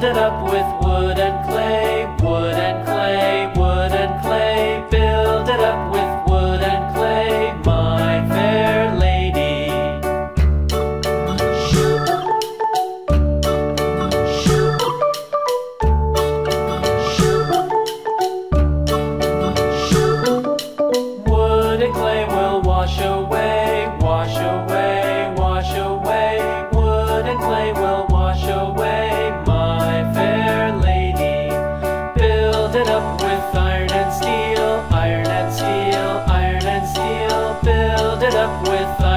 build it up with wood and clay, wood and clay, wood and clay, build it up with wood and clay, my fair lady. Shoo. Shoo. Shoo. Wood and clay will wash away, wash away, wash away, wood and clay will up with